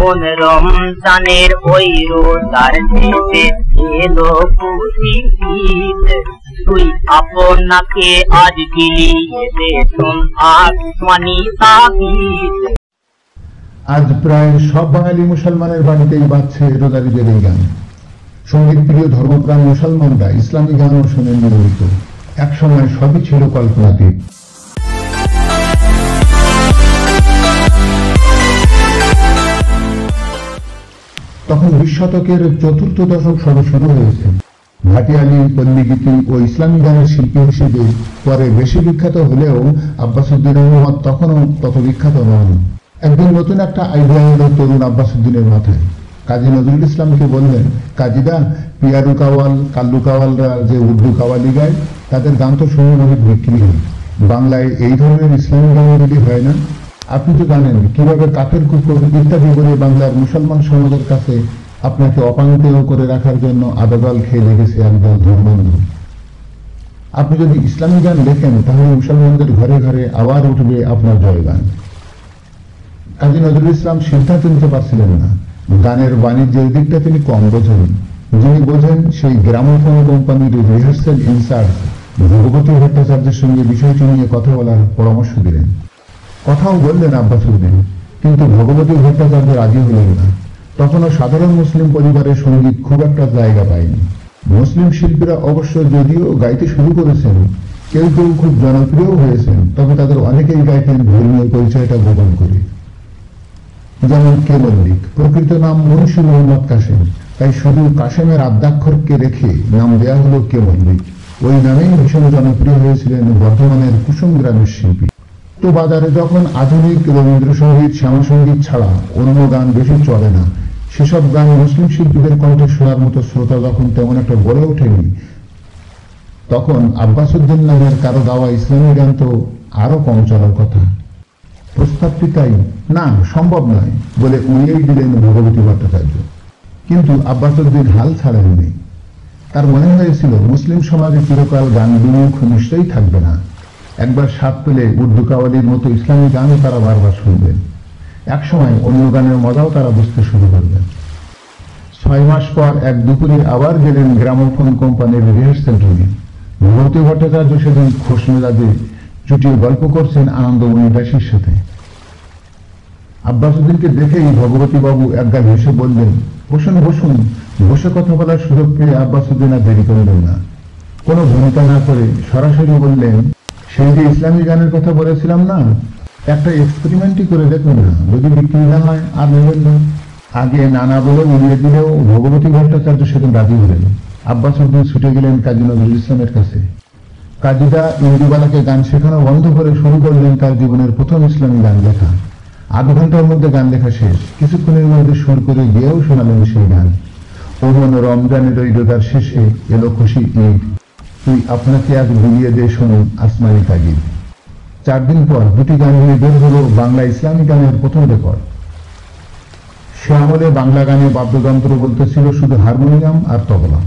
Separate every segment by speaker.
Speaker 1: রমজানের ওই রোজার এলো তুই আপনাকে আজ শোন আসমানি
Speaker 2: আজ প্রায় সব বাঙালি মুসলমানের বাড়িতেই বাজছে রোজারিদের এই গান। সংগীত প্রিয় ধর্মপ্রাণ মুসলমানরা ইসলামী গানও শোনেন নিয়মিত একসময় সবই ছিল কল্পনাতীত তখন বিশ শতকের চতুর্থ দশক সবে শুরু হয়েছে ভাটিয়ালি পল্লীগীতি ও ইসলামী গানের শিল্পী হিসেবে পরে বেশি বিখ্যাত হলেও আব্বাসুদ্দিন মোহাম্মদ তখনও তত বিখ্যাত নন। একদিন নতুন একটা আইডিয়া এলো তরুণ আব্বাসুদ্দিনের মাথায়। কাজী নজরুল ইসলামকে বললেন কাজীদা পিয়ারু কাওয়াল, কাল্লু কাওয়ালরা যে উর্দু কাওয়ালি গায়, তাদের গান তো শুনে অনেক বিক্রি হয় বাংলায় এই ধরনের ইসলামী গান যদি হয় না আপনি তো জানেন কীভাবে কাফের কুকুর ইত্যাদি বলে বাংলার মুসলমান সমাজের কাছে আপনাকে অপাঙ্কেয় করে রাখার জন্য আদগাল খেয়ে লেগেছে একদল ধর্মান্ধ আপনি যদি ইসলামী গান লেখেন তাহলে মুসলমানদের ঘরে ঘরে আবার উঠবে আপনার জয়গান। কাজী নজরুল ইসলাম সিদ্ধান্ত নিতে পারছিলেন না। গানের বাণিজ্যের দিকটা তিনি কম বোঝেন। যিনি বোঝেন, সেই গ্রামোফোন কোম্পানির রিহার্সেল ইনচার্জ ভগবতী ভট্টাচার্যের সঙ্গে বিষয়টি নিয়ে কথা বলার পরামর্শ দিলেন। কথাও বললেন আব্বাসুদ্দিন কিন্তু ভগবতী ভট্টাচার্য রাজি হলেন না। তখনও সাধারণ মুসলিম পরিবারের সংগীত খুব একটা জায়গা পায়নি। মুসলিম শিল্পীরা অবশ্য যদিও গাইতে শুরু করেছেন, কেউ কেউ খুব জনপ্রিয় হয়েছেন, তবে তাদের অনেকেই গাইতেন ধর্মীয় পরিচয়টা গোপন করে। যেমন কে মল্লিক, প্রকৃত নাম মুন্সি মোহাম্মদ কাশেম, তাই শুধু কাসেমের আদ্যাক্ষরকে রেখে নাম দেয়া হলো কে মল্লিক। ওই নামেই ভীষণ জনপ্রিয় হয়েছিলেন বর্ধমানের কুসুম গ্রামের শিল্পী। তো বাজারে যখন আধুনিক রবীন্দ্রসঙ্গীত শ্যামাসঙ্গীত ছাড়া অন্য গান বেশি চলে না, সেসব গান মুসলিম শিল্পীদের কণ্ঠে শোনার মতো শ্রোতা যখন তেমন একটা গড়ে ওঠেনি, তখন আব্বাসুদ্দিন নামের কারও গাওয়া ইসলামী গান তো আরও কম চলার কথা। প্রস্তাবটি তাই? না, সম্ভব নয় বলে উড়িয়েই দিলেন ভগবতী ভট্টাচার্য। কিন্তু আব্বাসুদ্দিন হাল ছাড়েননি। তার মনে হয়েছিল, মুসলিম সমাজে চিরকাল গান বিমুখ নিশ্চয়ই থাকবে না। একবার স্বাদ পেলে উর্দু কাওয়ালির মতো ইসলামী গানও তারা বারবার শুনবেন। একসময় অন্য গানের মজাও তারা বুঝতে শুরু করবেন। ছয় মাস পর এক দুপুরে আবার গেলেন গ্রামোফোন কোম্পানির রিহার্সেল রুমে ভগবতী ভট্টাচার্য সেদিন খোশ মেজাজে চুটিয়ে গল্প করছেন আনন্দময়ী দাসীর সাথে। আব্বাসুদ্দিনকে দেখেই ভগবতী বাবু একগাল হেসে বললেন, বসুন বসুন, বসে কথা বলার সুযোগ পেয়ে আব্বাসুদ্দিন আর দেরি করলেন না। কোনো ভূমিকা না করে সরাসরি বললেন সেই যে ইসলামী গানের কথা বলেছিলাম না? একটা এক্সপেরিমেন্টই করে দেখুন না। যদি বিক্রি না হয়, আর নেবেন না। আগে নানা বলে উড়িয়ে দিলেও ভগবতী ভট্টাচার্য সেদিন রাজি হলেন। আব্বাস উদ্দিন ছুটে গেলেন কাজী নজরুল ইসলামের কাছে। কাজীদা ইন্দুবালাকে গান শেখানো বন্ধ করে শুরু করলেন তার জীবনের প্রথম ইসলামী গান লেখা। আধ ঘণ্টার মধ্যে গান লেখা শেষ। কিছুক্ষণের মধ্যে সুর করে গিয়েও শোনালেন সেই গান। অমন রমজানের ওই শেষে এলো খুশি ঈদ। তুই আপনাকে আজ ভুলিয়ে দে শুনুন আসমানি তাগিদ। চার দিন পর দুটি গান নিয়ে বের হলো বাংলা ইসলামী গানের প্রথম রেকর্ড। সে আমলে বাংলা গানে বাদ্যযন্ত্র বলতে ছিল শুধু হারমোনিয়াম আর তবলা।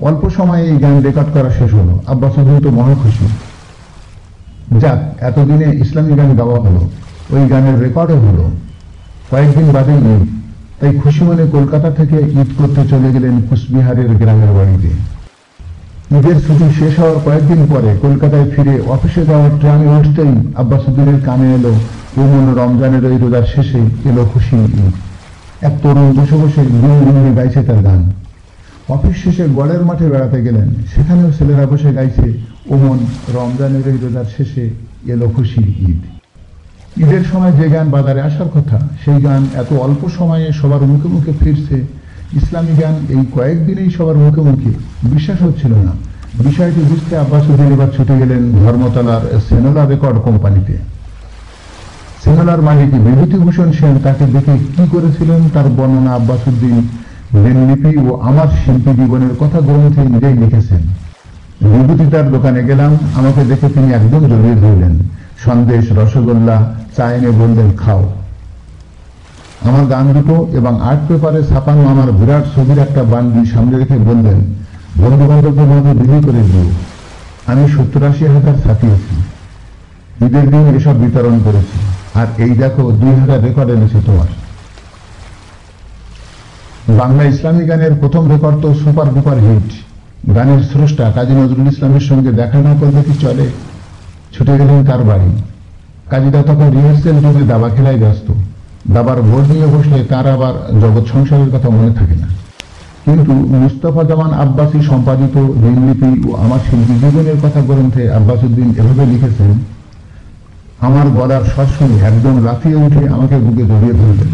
Speaker 2: অল্প সময়ে এই গান রেকর্ড করা শেষ হলো। আব্বাস তো মহা খুশি। যাক, এতদিনে ইসলামী গান গাওয়া হলো। ওই গানের রেকর্ডও হলো। কয়েকদিন বাদে ঈদ তাই খুশি মনে কলকাতা থেকে ঈদ করতে চলে গেলেন কুচবিহারের গ্রামের বাড়িতে। ঈদের ছুটি শেষ হওয়ার কয়েকদিন পরে কলকাতায় ফিরে অফিসে যাওয়ার ট্রামে উঠতেই আব্বাসুদ্দিনের কানে এলো ওমন রমজানের ওই রোজার শেষে এলো খুশি এক তরুণ বসে বসে গুনগুনিয়ে গাইছে তার গান। অফিস শেষে গড়ের মাঠে বেড়াতে গেলেন, সেখানেও ছেলেরা বসে গাইছে ওমন রমজানের এই রোজার শেষে এলো খুশি ঈদ। ঈদের সময় যে গান বাজারে আসার কথা, সেই গান এত অল্প সময়ে সবার মুখে মুখে ফিরছে ইসলামী গান এই কয়েকদিনেই সবার মুখে মুখে। বিশ্বাস হচ্ছিল না। বিষয়টি বুঝতে আব্বাসুদ্দিন এবার ছুটে গেলেন ধর্মতলার সেনোলা রেকর্ড কোম্পানিতে। সেনোলার মালিক বিভূতিভূষণ সেন তাকে দেখে কি করেছিলেন তার বর্ণনা আব্বাসুদ্দিন লিপি ও আমার শিল্পী জীবনের কথা গ্রন্থে নিজেই লিখেছেন। বিভূতি তার দোকানে গেলাম, আমাকে দেখে তিনি একদম জড়িয়ে ধরলেন। সন্দেশ, রসগোল্লা চা এনে বললেন খাও। আমার গান দুটো এবং আর্ট পেপারে ছাপানো আমার বিরাট ছবির একটা বান্ডি সামনে রেখে বললেন বন্ধু বান্ধবদের মধ্যে বিলি করে দিও আমি সত্তর আশি হাজার ছাপিয়েছি। ঈদের দিন এসব বিতরণ করেছি। আর এই দেখো, দুই হাজার রেকর্ড এনেছে তোমার। বাংলা ইসলামী গানের প্রথম রেকর্ড তো সুপার ডুপার হিট। গানের স্রষ্টা কাজী নজরুল ইসলামের সঙ্গে দেখা না করলে কি চলে? ছুটে গেলেন তার বাড়ি কাজীদা তখন রিহার্সেল রুমে দাবা খেলায় ব্যস্ত। দাবার ভোট নিয়ে বসলে তার আবার জগৎ সংসারের কথা মনে থাকে না। কিন্তু মুস্তফা জামান আব্বাসী সম্পাদিত দিনলিপি ও আমার শিল্পী জীবনের কথা গ্রন্থে আব্বাসুদ্দিন এভাবে লিখেছেন, আমার গলার শুনে একজন লাফিয়ে উঠে আমাকে বুকে জড়িয়ে ধরলেন।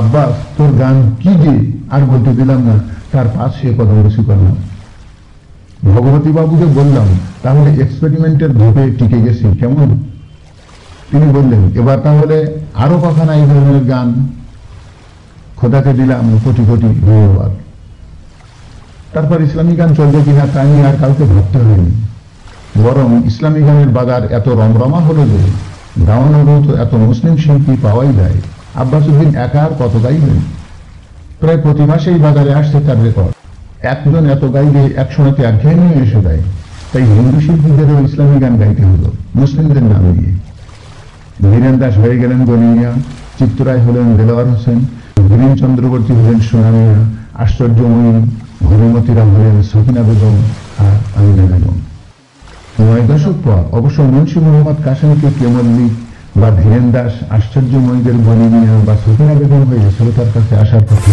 Speaker 2: আব্বাস, তোর গান কি যে? আর বলতে দিলাম না, তার পাশ সে কদমরসি করলাম। ভগবতী বাবুকে বললাম, তাহলে এক্সপেরিমেন্টের ভাবে টিকে গেছি, কেমন? তিনি বললেন, এবার তাহলে আরও কখানা এই ধরনের গান। খোদাকে দিলাম কোটি কোটি ধন্যবাদ। তারপর ইসলামী গান চলবে কিনা তা নিয়ে আর কাউকে ভাবতে হয়নি। বরং ইসলামী গানের বাজার এত রমরমা হলো যে গাওয়ানোর তো এত মুসলিম শিল্পী পাওয়াই যায়। আব্বাসুদ্দিন একা আর কত গাইবেন প্রায় প্রতি মাসেই বাজারে আসছে তার রেকর্ড। একজন এত গাইলে একসময়তে একঘেয়েমি এসে দেয় তাই হিন্দু শিল্পীদেরও ইসলামী গান গাইতে হলো, মুসলিমদের নাম দিয়ে ধীরেন দাস হয়ে গেলেন গনিমিয়া চিত্তরায় হলেন দেলোয়ার হোসেন বীরেন চন্দ্রবর্তী হলেন সোনামিয়া আশ্চর্যময়ী হরিমতিরা হলেন সকিনা বেগম আর আমিনা বেগম। নয় দশক পর অবশ্য মুন্সি মোহাম্মদ কাসেমকে কেমল্লিক বা ধীরেন দাস আশ্চর্যময়ীদের গনিমিয়া বা সকিনা বেগম হয়ে শ্রোতার কাছে আসার কথা